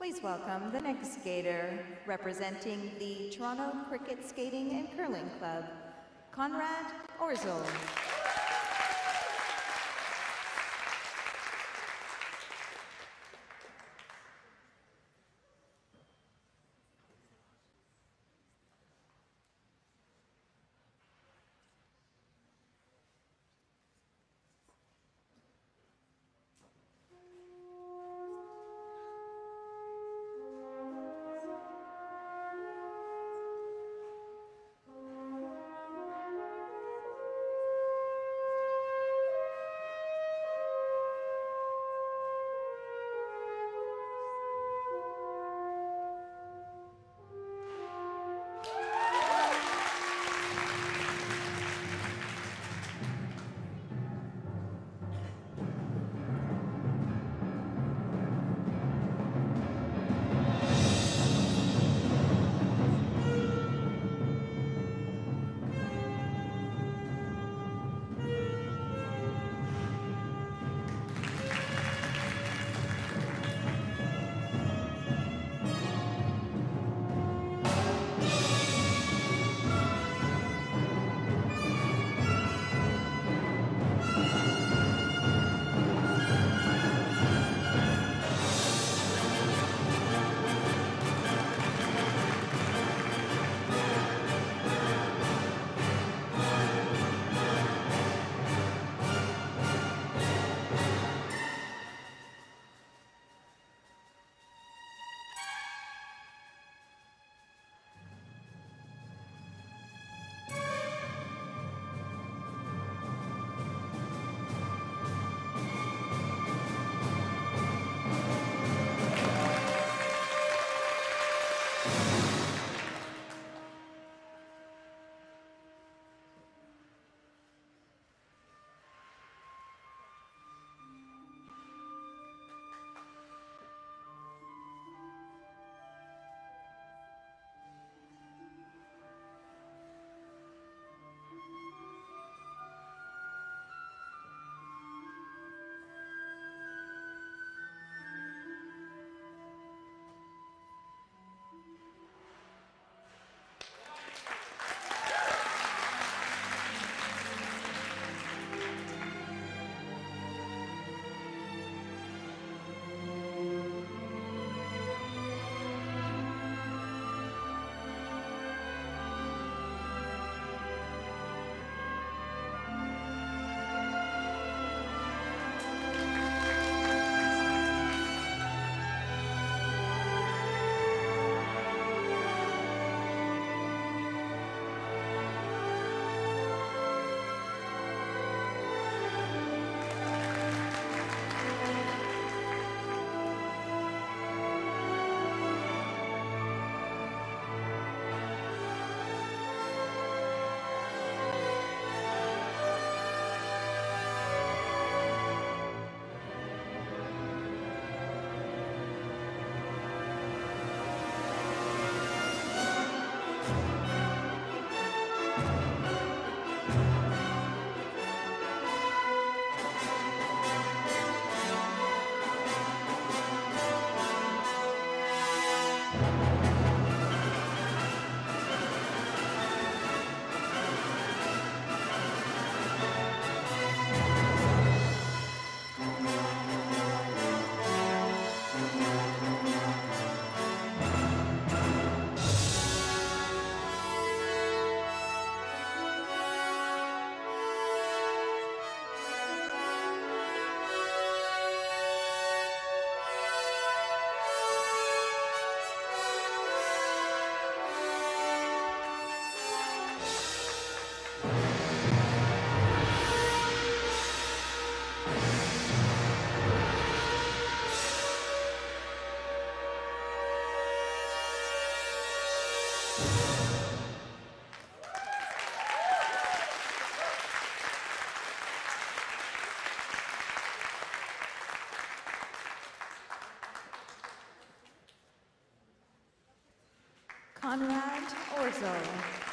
Please welcome the next skater representing the Toronto Cricket Skating and Curling Club, Conrad Orzel. Conrad Orzel.